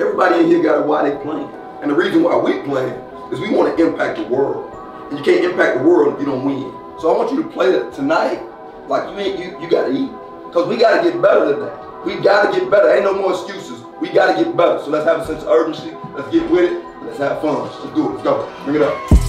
Everybody in here got a why they playing. And the reason why we playing is we want to impact the world. And you can't impact the world if you don't win. So I want you to play that tonight like you ain't you, you gotta eat. Cause we gotta get better than that. We gotta get better. Ain't no more excuses. We gotta get better. So let's have a sense of urgency. Let's get with it. Let's have fun. Let's do it. Let's go. Bring it up.